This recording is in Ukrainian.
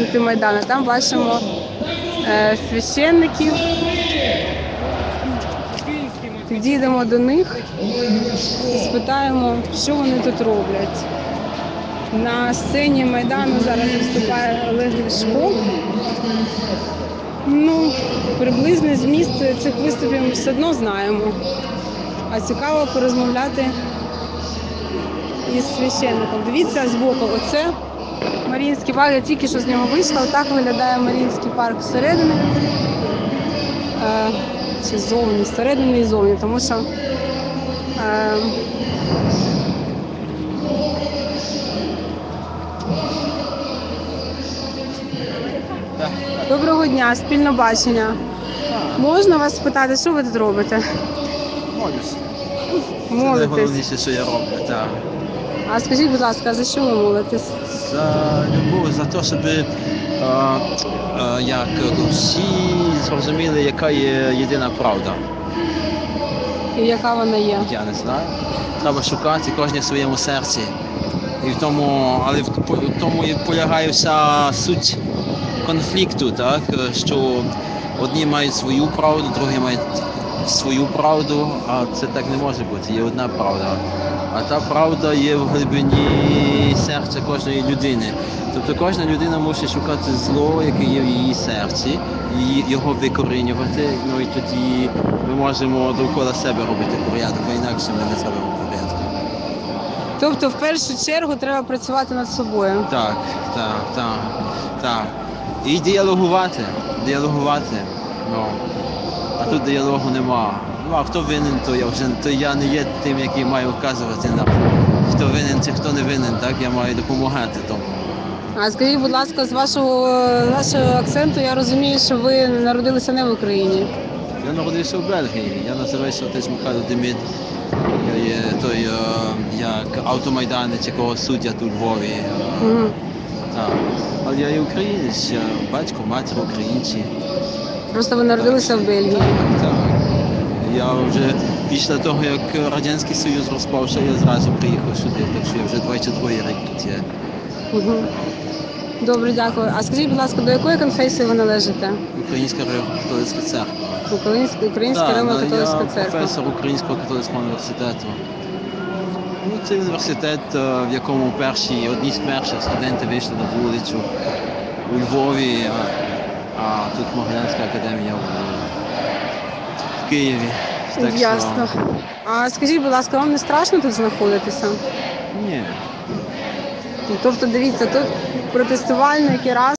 антимайдану. Там бачимо е, священників. Підійдемо до них і спитаємо, що вони тут роблять. На сцені Майдану зараз виступає Олег Ляшко. Ну, приблизний зміст цих виступів ми все одно знаємо. А цікаво порозмовляти із священником. Дивіться збоку, оце Маріїнський парк. Я тільки що з нього вийшла. Отак виглядає Маріїнський парк зсередини. Е, чи ззовні, зсередини і ззовні, тому що е, Доброго дня, спільно бачення. Можна вас спитати, що ви тут робите? Молюсь. Це Молитесь. найголовніше, що я роблю. Так. А скажіть, будь ласка, за що ви молитесь? За любов, за те, щоб е, е, як всі зрозуміли, яка є єдина правда. І яка вона є? Я не знаю. Треба шукати кожне в своєму серці. І в тому, але в в тому і полягає вся суть конфлікту, так? що одні мають свою правду, другі мають свою правду, а це так не може бути. Є одна правда. А та правда є в глибині серця кожної людини. Тобто кожна людина мусить шукати зло, яке є в її серці, і його викорінювати. Ну і тоді ми можемо довкола себе робити порядок, а інакше ми не зробимо порядку. Тобто, в першу чергу треба працювати над собою. Так, так, так, так. І діалогувати. Діалогувати. Ну. А тут діалогу нема. Ну а хто винен, то я вже то я не є тим, який має вказувати на хто винен чи хто не винен, так я маю допомагати тому. А скажіть, будь ласка, з вашого, з вашого акценту я розумію, що ви народилися не в Україні. Я народився в Бельгії. Я називаюся отець Михайло Демид. Я є той е, як автомайданець, якого суддя тут у Львові. Мгм. Так. Але я є українець, батько, матір українці. Просто ви народилися в Бельгії. Так, так. Я вже після того, як Радянський Союз розпався, я зразу приїхав сюди, так що я вже 22 рік тут є. Добре, дякую. А скажіть, будь ласка, до якої конфесії ви належите? Українська католицька церква. Українська, Українська Римо ну, католицька я церква. професор Українського католицького університету. Ну, це університет, е, в якому перші, одні з перших студенти вийшли на вулицю у Львові, а, а тут Могилянська академія в, в Києві. Так що- А скажіть, будь ласка, вам не страшно тут знаходитися? Ні. Тобто, дивіться, тут протестувальники раз.